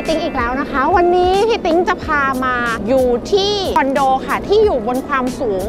พี่ติ๊งอีกแล้วนะคะ วันนี้พี่ติ๊งจะพามาอยู่ที่คอนโดค่ะ ที่อยู่บนความสูง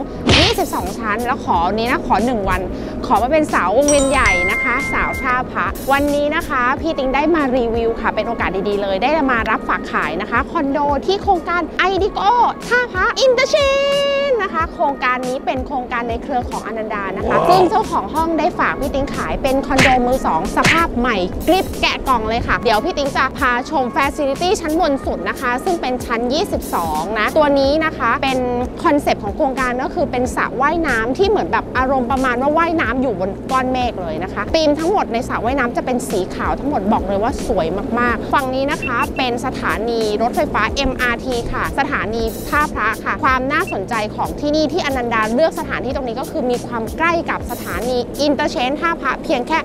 22 ชั้น แล้วขอนี้นะขอ 1 วัน ขอมาเป็นสาววงเวียนใหญ่นะคะ สาวท่าพระวันนี้นะคะพี่ติ๊งได้มารีวิวค่ะ เป็นโอกาสดีๆเลย ได้มารับฝากขายนะคะคอนโดที่โครงการ IDEO ท่าพระ Interchange นะคะ โครงการนี้เป็นโครงการในเครือของอนันดานะคะ ซึ่งเจ้าของห้องได้ฝากพี่ติ๊งขายเป็นคอนโดมือสองสภาพใหม่กริ๊บแกะกล่องเลยค่ะ เดี๋ยวพี่ติ๊งจะพาชมฟ a ซิลิตี้ชั้นบนสุดนะคะ ซึ่งเป็นชั้น 22 นะ ตัวนี้นะคะเป็นคอนเซปต์ของโครงการก็คือเป็นสระว่ายน้ำที่เหมือนแบบอารมณ์ประมาณว่าว่ายน้ำอยู่บนก้อนเมฆเลยนะคะธีมทั้งหมดในสระว่ายน้ำจะเป็นสีขาวทั้งหมดบอกเลยว่าสวยมากๆ ฝั่งนี้นะคะเป็นสถานีรถไฟฟ้า MRT ค่ะ สถานีท่าพระค่ะ ความน่าสนใจของที่นี่ที่อนันดาเลือกสถานที่ตรงนี้ก็คือมีความใกล้กับสถานี interchange ท่าพระเพียงแค่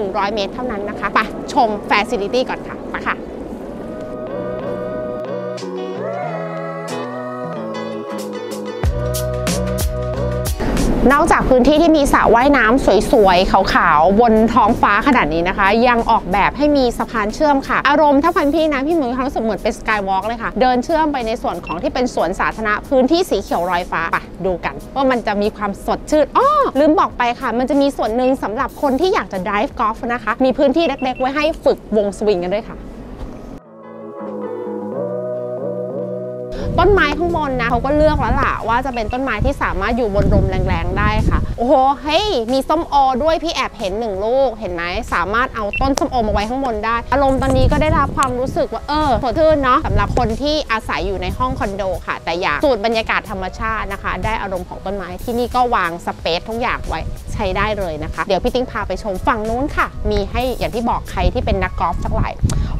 100 เมตรเท่านั้นนะคะไปชมแฟ a ซิลิตี้ก่อนค่ะไปค่ะ นอกจากพื้นที่ที่มีสระว่ายน้ำสวยๆ ขาวๆ บนท้องฟ้าขนาดนี้นะคะ ยังออกแบบให้มีสะพานเชื่อมค่ะ อารมณ์ถ้าพันพี่นะพี่หมือความรู้สึกเหมือนเป็นสกายวอล์กเลยค่ะ เดินเชื่อมไปในส่วนของที่เป็นสวนสาธารณะพื้นที่สีเขียวรอยฟ้าไปดูกัน ว่ามันจะมีความสดชื่นอ้อลืมบอกไปค่ะ มันจะมีส่วนหนึ่งสำหรับคนที่อยากจะ drive golf นะคะ มีพื้นที่เล็กๆ ไว้ให้ฝึกวงสวิงกันด้วยค่ะ ต้นไม้ข้างบนนะเขาก็เลือกแล้วล่ะว่าจะเป็นต้นไม้ที่สามารถอยู่บนลมแรงๆได้ค่ะ โอ้โหเฮ้ยมีส้มโอด้วยพี่แอบเห็นหนึ่งลูกเห็นไหมสามารถเอาต้นส้มโอมาไว้ข้างบนได้ อารมณ์ตอนนี้ก็ได้รับความรู้สึกว่าเออสดชื่นเนาะสำหรับคนที่อาศัยอยู่ในห้องคอนโดค่ะ แต่อยากสูดบรรยากาศธรรมชาตินะคะ ได้อารมณ์ของต้นไม้ที่นี่ก็วางสเปซทุกอย่างไว้ใช้ได้เลยนะคะ เดี๋ยวพี่ติ้งพาไปชมฝั่งนู้นค่ะ มีให้อย่างที่บอกใครที่เป็นนักกอล์ฟทั้งหลาย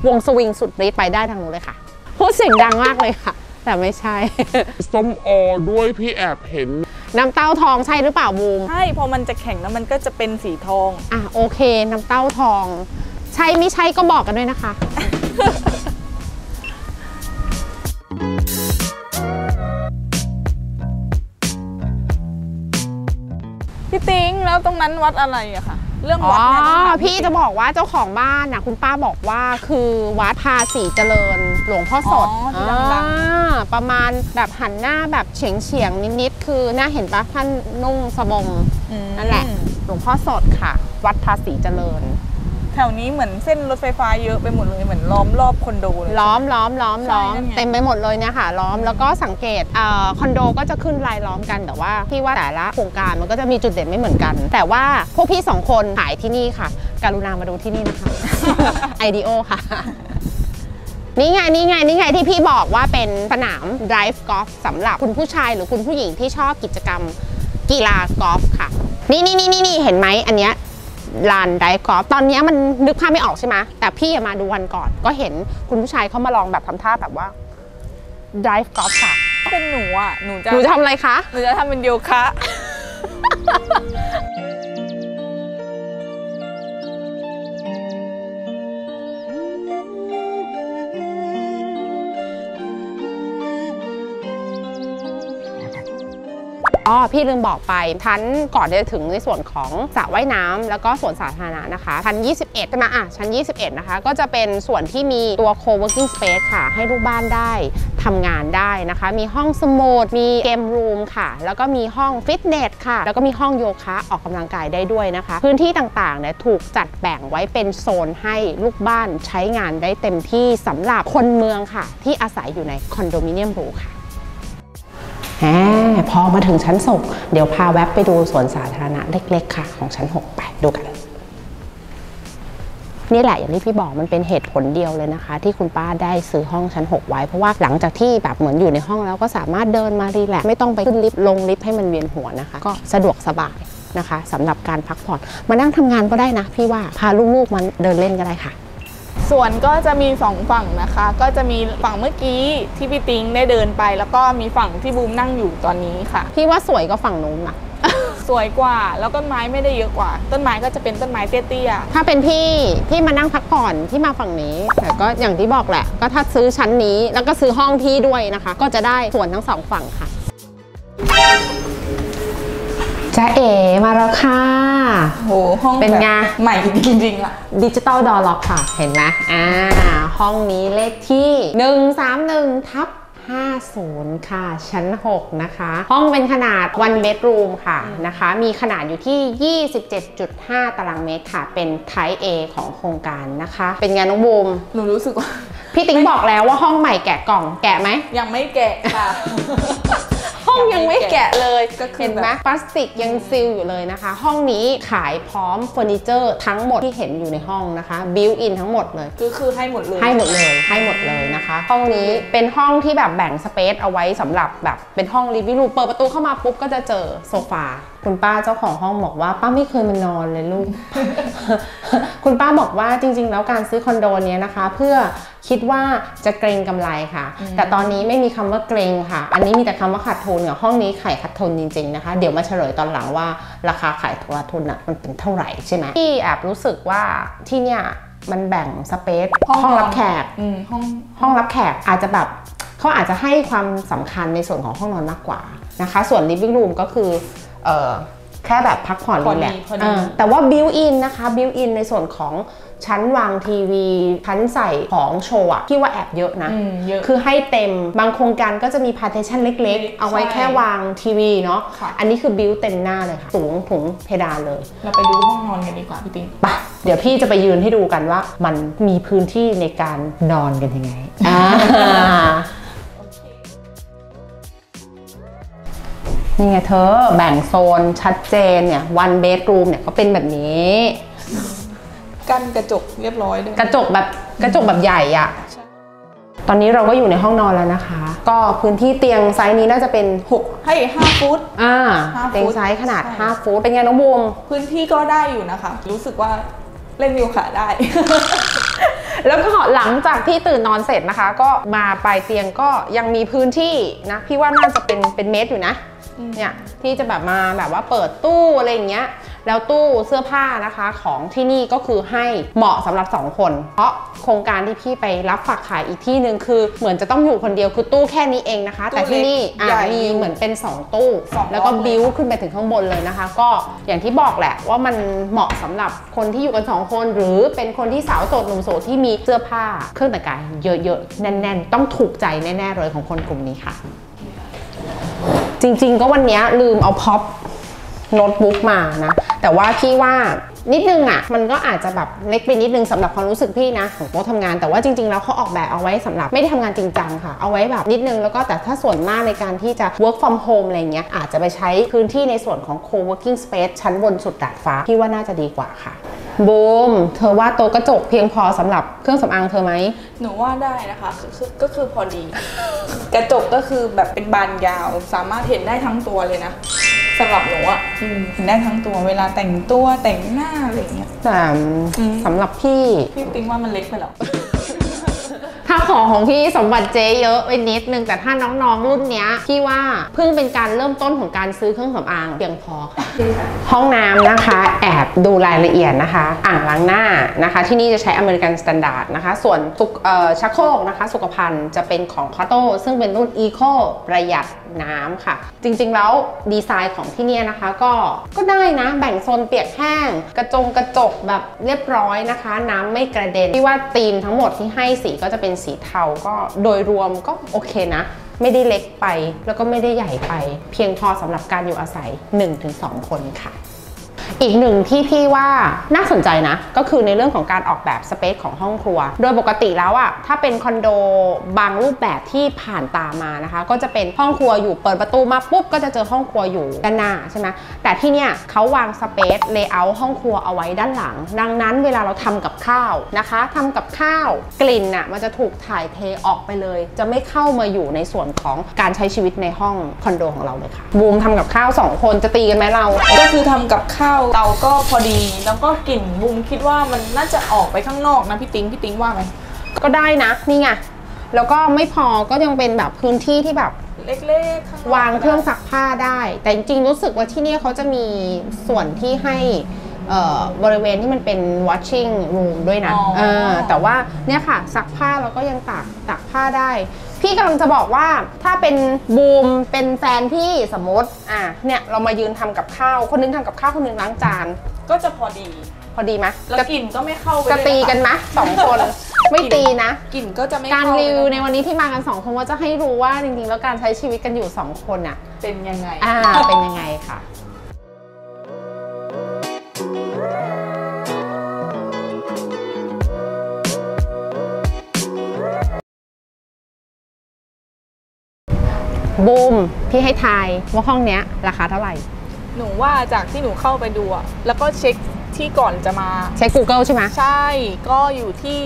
วงสวิงสุดฤทธิ์ไปได้ทางนู้นเลยค่ะพูดเสียงดังมากเลยค่ะ แต่ไม่ใช่ ส้มโอด้วยพี่แอบเห็น น้ำเต้าทองใช่หรือเปล่าบูม ใช่พอมันจะแข็งแล้วมันก็จะเป็นสีทอง อะโอเค น้ำเต้าทอง ใช่ไม่ใช่ก็บอกกันด้วยนะคะ พี่ติ้งแล้วตรงนั้นวัดอะไรอะคะ เรื่องอ๋วัดเนี่ยต้องอถามพี่จะบอกว่าเจ้าของบ้านนะคุณป้าบอกว่าคือวัดภาษีเจริญหลวงพ่อสดอ๋อที่ดังอ่าประมาณแบบหันหน้าแบบเฉียงเฉียงๆนิดๆคือหน้าเห็นปะท่านนุ่งสบงๆอืมนั่นแหละ หลวงพ่อสดค่ะ วัดภาษีเจริญ แถวนี้เหมือนเส้นรถไฟฟ้าเยอะไปหมดเลยเหมือนล้อมรอบคอนโดเลย ล้อมล้อมล้อมล้อมใช่นั่นไงเต็มไปหมดเลยเนี่ยค่ะล้อมแล้วก็สังเกตเอ่อคอนโดก็จะขึ้นรายล้อมกันแต่ว่าพี่ว่าแต่ละโครงการมันก็จะมีจุดเด่นไม่เหมือนกัน แต่ว่าพวกพี่สองคนขายที่นี่ค่ะ กรุณามาดูที่นี่นะคะ IDEO ค่ะนี่ไงนี่ไงนี่ไงที่พี่บอกว่าเป็นสนาม drive golf สำหรับคุณผู้ชายหรือคุณผู้หญิงที่ชอบกิจกรรมกีฬากอล์ฟค่ะ นี่นี่นี่นี่นี่เห็นไหมอันเนี้ย ลานไดกอล์ฟตอนเนี้ยมันนึกภาพไม่ออกใช่ไหมแต่พี่อะมาดูวันก่อน ก็เห็นคุณผู้ชายเขามาลองแบบทำท่าแบบว่า drive golf ค่ะ เป็นหนูอะหนูจะหนูจะทำอะไรคะ หนูจะทำเป็นโยคะ อ๋อพี่ลืมบอกไปชั้นก่อนจะถึงในส่วนของสระว่ายน้ำแล้วก็สวนสาธารณะนะคะชั้น21ใช่ไหมอะชั้น 21 นะคะ ก็จะเป็นส่วนที่มีตัว co-working space ค่ะ ให้ลูกบ้านได้ทำงานได้นะคะ มีห้องสมุดมีเกมรูมค่ะ แล้วก็มีห้องฟิตเนสค่ะ แล้วก็มีห้องโยคะออกกำลังกายได้ด้วยนะคะ พื้นที่ต่างๆเนี่ยถูกจัดแบ่งไว้เป็นโซนให้ลูกบ้านใช้งานได้เต็มที่สำหรับคนเมืองค่ะ ที่อาศัยอยู่ในคอนโดมิเนียมรูค่ะ แหมพอมาถึงชั้นศกเดี๋ยวพาแวบไปดูสวนสาธารณะเล็กๆค่ะ ของชั้น 6 ไปดูกัน นี่แหละอย่างที่พี่บอกมันเป็นเหตุผลเดียวเลยนะคะ ที่คุณป้าได้ซื้อห้องชั้น 6 ไว้ เพราะว่าหลังจากที่แบบเหมือนอยู่ในห้องแล้วก็สามารถเดินมารีแลกไม่ต้องไปขึ้นลิฟต์ลงลิฟต์ให้มันเวียนหัวนะคะ ก็สะดวกสบายนะคะสำหรับการพักผ่อนมานั่งทำงานก็ได้นะพี่ว่าพาลูกๆมาเดินเล่นก็ได้ค่ะ ส่วนก็จะมีสองฝั่งนะคะ ก็จะมีฝั่งเมื่อกี้ที่พี่ติ้งได้เดินไป แล้วก็มีฝั่งที่บูมนั่งอยู่ตอนนี้ค่ะ พี่ว่าสวยก็ฝั่งนู้นนะสวยกว่า แล้วต้นไม้ไม่ได้เยอะกว่า ต้นไม้ก็จะเป็นต้นไม้เตี้ยถ้าเป็นพี่พี่มานั่งพักผ่อนที่มาฝั่งนี้ แต่ก็อย่างที่บอกแหละ ก็ถ้าซื้อชั้นนี้แล้วก็ซื้อห้องพี่ด้วยนะคะ ก็จะได้ส่วนทั้งสองฝั่งค่ะจ้าเอ๋มาแล้วค่ะ โหห้องเป็นไง แบบใหม่จริงๆอะดิจิตอลดอล็อกค่ะ เห็นไหมอ่า ห้องนี้เลขที่ 131 ทับ 50 ค่ะ ชั้น 6 นะคะ ห้องเป็นขนาด one bedroom ค่ะนะคะ มีขนาดอยู่ที่ 27.5 ตารางเมตรค่ะ เป็น Type A ของโครงการนะคะ เป็นไงน้องบูม หนูรู้สึกว่า พี่ติ๊งบอกแล้วว่าห้องใหม่แกะกล่อง แกะไหม ยังไม่แกะค่ะ ห้องยังไม่แกะเลยก็คือเห็นไหมแบบพลาสติกยัง seal อยู่เลยนะคะ ห้องนี้ขายพร้อมเฟอร์นิเจอร์ทั้งหมดที่เห็นอยู่ในห้องนะคะ built-in ทั้งหมดเลยก็คือให้หมดเลยให้หมดเลยให้หมดเลยนะคะ ห้องนี้เป็นห้องที่แบบแบ่ง space เอาไว้สำหรับแบบเป็นห้องรีวิวรูมเปิดประตูเข้ามาปุ๊บก็จะเจอโซฟาคุณป้าเจ้าของห้องบอกว่าป้าไม่เคยมานอนเลยลูก คุณป้าบอกว่าจริง ๆ แล้วการซื้อคอนโดเนี้ยนะคะ เพื่อ คิดว่าจะเกรงกำไรค่ะ แต่ตอนนี้ไม่มีคำว่าเกรงค่ะ อันนี้มีแต่คำว่าขาดทุนค่ะห้องนี้ขายขาดทุนจริงๆนะคะ เดี๋ยวมาเฉลยตอนหลังว่าราคาขายขาดทุนอะมันเป็นเท่าไหร่ใช่ไหมที่แอบรู้สึกว่าที่เนี่ยมันแบ่งสเปซห้องรับแขกอืมห้องห้องรับแขกอาจจะแบบเขาอาจจะให้ความสำคัญในส่วนของห้องนอนมากกว่านะคะ ส่วน living room ก็คือเออแค่แบบพักผ่อนพอรีดีแลกซ์พอดีเออแต่ว่า built in นะคะ built in ในส่วนของ ชั้นวางทีวีชั้นใส่ของโชว์อะพี่ว่าแอบเยอะนะอืมเยอะคือให้เต็มบางโครงการก็จะมี partition เล็กๆ เอาไว้ใช่แค่วางทีวีเนาะค่ะอันนี้คือ built เต็มหน้าเลยค่ะสูงถึงเพดานเลย เราไปดูห้องนอนกันดีกว่าพี่ติ๊งไปเดี๋ยวพี่จะไปยืนให้ดูกันว่า มันมีพื้นที่ในการนอนกันยังไงอ่านี่ไงเธอแบ่งโซนชัดเจนเนี่ย one bedroom เนี่ยก็เป็นแบบนี้ กั้นกระจกเรียบร้อยด้วยกระจกแบบกระจกแบบใหญ่อะใช่ตอนนี้เราก็อยู่ในห้องนอนแล้วนะคะ ก็พื้นที่เตียงไซส์นี้น่าจะเป็นหกให้ห้าฟุตอ่าห้าฟุตเตียงไซส์ขนาดใช่5ฟุตเป็นไงน้องบูมพื้นที่ก็ได้อยู่นะคะ รู้สึกว่าเล่นวิวขาได้ แล้วก็หลังจากที่ตื่นนอนเสร็จนะคะ ก็มาปลายเตียงก็ยังมีพื้นที่นะ พี่ว่าน่าจะเป็นเป็นเมตรอยู่นะอืมเนี่ยที่จะแบบมาแบบว่าเปิดตู้อะไรอย่างเงี้ย แล้วตู้เสื้อผ้านะคะของที่นี่ก็คือให้เหมาะสำหรับ 2 คน เพราะโครงการที่พี่ไปรับฝากขายอีกที่หนึ่งคือ เหมือนจะต้องอยู่คนเดียวคือตู้แค่นี้เองนะคะ แต่ที่นี่อะใหญ่มีเหมือนเป็น 2 ตู้สองแล้วก็ห้องเลยบิวขึ้นไปถึงข้างบนเลยนะคะ ก็อย่างที่บอกแหละว่ามันเหมาะสำหรับคนที่อยู่กัน 2 คน หรือเป็นคนที่สาวโสดหนุ่มโสดที่มีเสื้อผ้าเครื่องแต่งกายเยอะๆแน่น ๆ ต้องถูกใจแน่ๆเลยของคนกลุ่มนี้ค่ะ จริง ๆ ก็วันเนี้ยลืมเอาพ็อป โน้ตบุ๊กมานะ แต่ว่าพี่ว่านิดนึงอะ มันก็อาจจะแบบเล็กไปนิดนึงสำหรับความรู้สึกพี่นะของโต๊ะทำงาน แต่ว่าจริงๆแล้วเขาออกแบบเอาไว้สำหรับไม่ได้ทำงานจริงจังค่ะ เอาไว้แบบนิดนึงแล้วก็แต่ถ้าส่วนมากในการที่จะ work from home อะไรเงี้ยอาจจะไปใช้พื้นที่ในส่วนของ co-working space ชั้นบนสุดดาดฟ้า พี่ว่าน่าจะดีกว่าค่ะบูมเธอว่าโต๊ะกระจกเพียงพอสำหรับเครื่องสำอางเธอไหมหนูว่าได้นะคะคือก็คือพอดี กระจกก็คือแบบเป็นบานยาว สามารถเห็นได้ทั้งตัวเลยนะ สำหรับหนูอะอืมเห็นได้ทั้งตัวเวลาแต่งตัวแต่งหน้าอะไรอย่างเงี้ยแต่อืมสำหรับพี่ พี่ติ๊งว่ามันเล็กไปเหรอถ้า ของของพี่สมบัติเจ๊เยอะไปนิดนึงแต่ถ้าน้องๆรุ่นเนี้ยพี่ว่าเพิ่งเป็นการเริ่มต้นของการซื้อเครื่องสำอางเพียงพอค่ะห้องน้ำนะคะ แอบดูรายละเอียดนะคะ อ่างล้างหน้านะคะ ที่นี่จะใช้ American Standard นะคะ ส่วนสุขเอ่อชักโครกนะคะ สุขภัณฑ์จะเป็นของ COTTO ซึ่งเป็นรุ่น eco ประหยัดน้ำค่ะ จริงๆแล้วดีไซน์ของที่เนี่ยนะคะ ก็ก็ได้นะแบ่งโซนเปียกแห้ง กระจงกระจกแบบเรียบร้อยนะคะ น้ำไม่กระเด็นที่ว่าธีมทั้งหมดที่ให้สีก็จะเป็นสีเทาก็โดยรวมก็โอเคนะ ไม่ได้เล็กไปแล้วก็ไม่ได้ใหญ่ไป เพียงพอสำหรับการอยู่อาศัย 1-2 คนค่ะ อีกหนึ่งที่พี่ว่าน่าสนใจนะ ก็คือในเรื่องของการออกแบบสเปซของห้องครัว โดยปกติแล้วอะถ้าเป็นคอนโดบางรูปแบบที่ผ่านตามานะคะ ก็จะเป็นห้องครัวอยู่เปิดประตูมาปุ๊บก็จะเจอห้องครัวอยู่ด้านหน้าใช่ไหมแต่ที่เนี่ยเขาวางสเปซเลเยอร์ห้องครัวเอาไว้ด้านหลัง ดังนั้นเวลาเราทำกับข้าวนะคะทำกับข้าวกลิ่นน่ะมันจะถูกถ่ายเทออกไปเลย จะไม่เข้ามาอยู่ในส่วนของการใช้ชีวิตในห้องคอนโดของเราเลยค่ะบูมทำกับข้าวสองคนจะตีกันไหมเรา ก็คือทำกับข้าวเตาก็พอดีแล้วก็กลิ่นบุมคิดว่ามันน่าจะออกไปข้างนอกนะพี่ติ๊งพี่ติ๊งว่าไหมก็ได้นะนี่ไงแล้วก็ไม่พอก็ยังเป็นแบบพื้นที่ที่แบบเล็กๆข้างนอกวางเครื่องซักผ้าได้ แต่จริงๆรู้สึกว่าที่เนี่ยเขาจะมีส่วนที่ให้เอ่อบริเวณที่มันเป็น washing room ด้วยนะอ๋อเออแต่ว่าเนี่ยค่ะซักผ้าเราก็ยังตากตากผ้าได้ พี่กำลังจะบอกว่าถ้าเป็นบูมเป็นแฟนพี่สมมติอะเนี่ยเรามายืนทำกับข้าว คนนึงทำกับข้าวคนนึงล้างจาน ก็จะพอดี พอดีไหมแล้วจะกลิ่นก็ไม่เข้าไปจะด้วยตีนะคะกันไหมสองคนไม่ตีนะ กลิ่นก็จะไม่การเข้รีวิวเลยในวันนี้ที่มากันสองคนว่าจะให้รู้ว่าจริงๆแล้วการใช้ชีวิตกันอยู่สองคนอะ เป็นยังไง อ่า เป็นยังไงค่ะ บูมพี่ให้ทายว่าห้องเนี้ยราคาเท่าไหร่ หนูว่าจากที่หนูเข้าไปดูอะแล้วก็เช็คที่ก่อนจะมา ใช้ Google ใช่ไหมใช่ก็อยู่ที่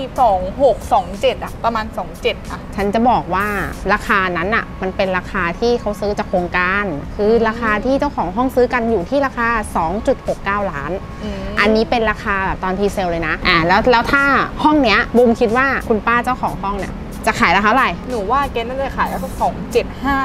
2627อะประมาณ 27อะฉันจะบอกว่าราคานั้นอะมันเป็นราคาที่เขาซื้อจากโครงการ คือราคาที่เจ้าของห้องซื้อกันอยู่ที่ราคา 2.69 ล้านมอันนี้เป็นราคาแบบตอน presale เลยนะอ่าแล้วแล้วถ้าห้องเนี้ยบูมคิดว่าคุณป้าเจ้าของห้องเนี่ย จะขายราคาเท่าไหร่ หนูว่าเกณฑ์น่าจะขายแล้วก็สองเจ็ดห้า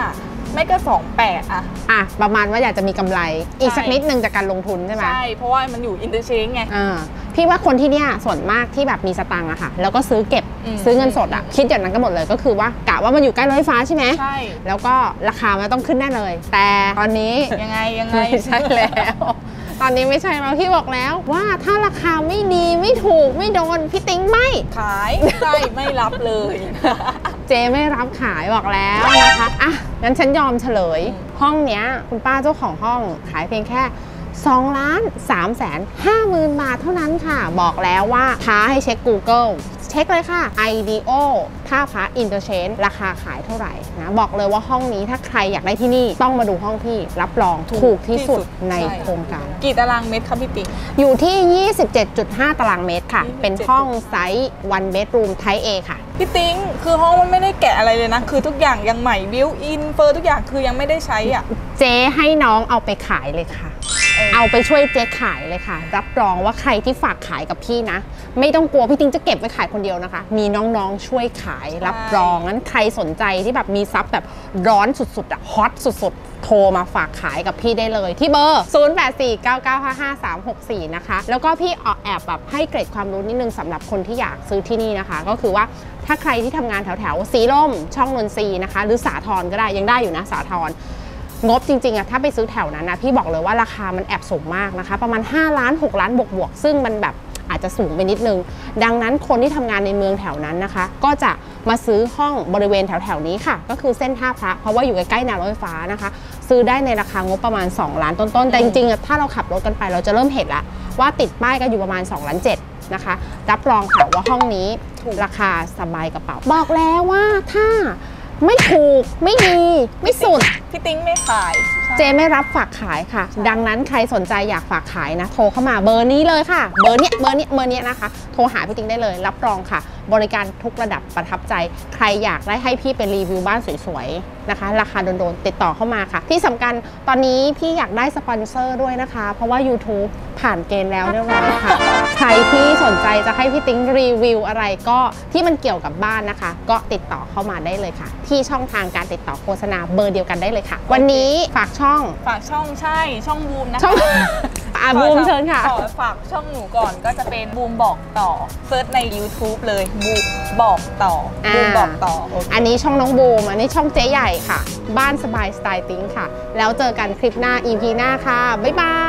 ไม่ก็สองแปดอะอะ ประมาณว่าอยากจะมีกำไร อีกใช่สักนิดนึงจากการลงทุนใช่ไหมใช่ เพราะว่ามันอยู่ interchange ไงอ่าพี่ว่าคนที่เนี่ยส่วนมากที่แบบมีสตังค์อะค่ะ แล้วก็ซื้อเก็บอืมซื้อเงินสดอะคิดอย่างนั้นกันหมดเลยก็คือว่ากะว่ามันอยู่ใกล้รถไฟฟ้าใช่ไหมใช่ แล้วก็ราคามันต้องขึ้นแน่เลย แต่ตอนนี้ยังไงยังไงไม่ใช่แล้ว ตอนนี้ไม่ใช่แล้วพี่บอกแล้วว่าถ้าราคาไม่ดีไม่ถูกไม่โดนพี่ติ๊งไม่ ขายใช่ไม่รับเลย เจไม่รับขายบอกแล้วนะคะอะงั้นฉันยอมเฉลย ห้องเนี้ยคุณป้าเจ้าของห้องขายเพียงแค่2ล้าน3แสน5หมื่นบาทเท่านั้นค่ะ บอกแล้วว่าท้าให้เช็ค Google เช็คเลยค่ะ IDO ท่าพระอินเตอร์เชนราคาขายเท่าไหร่นะบอกเลยว่าห้องนี้ถ้าใครอยากได้ที่นี่ต้องมาดูห้องพี่รับรองถูกที่สุดในใช่โครงการ กี่ตารางเมตรคะพี่ติ๊งอยู่ที่ 27.5 ตารางเมตรค่ะ27เป็นห้องไซส์ one bedroom type A ค่ะพี่ติ๊งคือห้องมันไม่ได้แกะอะไรเลยนะ คือทุกอย่างยังใหม่ built-in เฟอร์ทุกอย่างคือยังไม่ได้ใช้อะ เจ๊ให้น้องเอาไปขายเลยค่ะ เออเอาไปช่วยเจ๊ขายเลยค่ะ รับรองว่าใครที่ฝากขายกับพี่นะ ไม่ต้องกลัวพี่ติ๊งจะเก็บไว้ขายคนเดียวนะคะ มีน้องๆช่วยขายรับรองงั้นใครสนใจที่แบบมีทรัพย์แบบร้อนสุดๆอะ hot สุดๆ โทรมาฝากขายกับพี่ได้เลยที่เบอร์ 0849955364 นะคะ แล้วก็พี่ออกแอบแบบให้เกร็ดความรู้นิดนึงสำหรับคนที่อยากซื้อที่นี่นะคะ ก็คือว่าถ้าใครที่ทำงานแถวๆสีลมช่องนนทรีย์นะคะ หรือสาทรก็ได้ยังได้อยู่นะสาทร งบจริงๆอะถ้าไปซื้อแถวนั้นนะพี่บอกเลยว่าราคามันแอบสูงมากนะคะ ประมาณ 5 ล้าน 6 ล้านบวกบวกๆซึ่งมันแบบอาจจะสูงไปนิดนึง ดังนั้นคนที่ทำงานในเมืองแถวนั้นนะคะ ก็จะมาซื้อห้องบริเวณแถวๆนี้ค่ะ ก็คือเส้นท่าพระ เพราะว่าอยู่ใกล้ๆแนวรถไฟฟ้านะคะ ซื้อได้ในราคางบประมาณ 2 ล้านต้นๆ แต่จริงๆอะถ้าเราขับรถกันไปเราจะเริ่มเห็นละว่าติดป้ายกันอยู่ประมาณ2ล้าน7นะคะ รับรองค่ะว่าห้องนี้ถูกราคาสบายกระเป๋า บอกแล้วว่าถ้า ไม่ถูก ไม่ดี ไม่สุด พี่ติ๊งไม่ขาย เจ๊ไม่รับฝากขายค่ะ ดังนั้นใครสนใจอยากฝากขายนะ โทรเข้ามาเบอร์นี้เลยค่ะ เบอร์เนี้ยเบอร์เนี้ยเบอร์เนี้ยนะคะ โทรหาพี่ติ๊งได้เลย รับรองค่ะ บริการทุกระดับประทับใจ ใครอยากได้ให้พี่ไปรีวิวบ้านสวยๆนะคะ ราคาโดนๆติดต่อเข้ามาค่ะ ที่สำคัญตอนนี้พี่อยากได้สปอนเซอร์ด้วยนะคะ เพราะว่า YouTube ผ่านเกณฑ์แล้วเรียบร้อยค่ะ ใครที่สนใจจะให้พี่ติ๊งรีวิวอะไรก็ที่มันเกี่ยวกับบ้านนะคะ ก็ติดต่อเข้ามาได้เลยค่ะ ที่ช่องทางการติดต่อโฆษณาเบอร์เดียวกันได้เลยค่ะ วันนี้ฝากช่อง ฝากช่องใช่ช่องบูมนะคะช่อง อะบูมเชิญค่ะ ขอฝากช่องหนูก่อนก็จะเป็นบูมบอกต่อ search ใน YouTube เลยบูมบอกต่อบูมบอกต่อโอเคอันนี้ช่องน้องบูมอันนี้ช่องเจ๊ใหญ่ค่ะ บ้านสบายสไตล์ติ๊งค่ะ แล้วเจอกันคลิปหน้า EP หน้าค่ะ บ๊ายบาย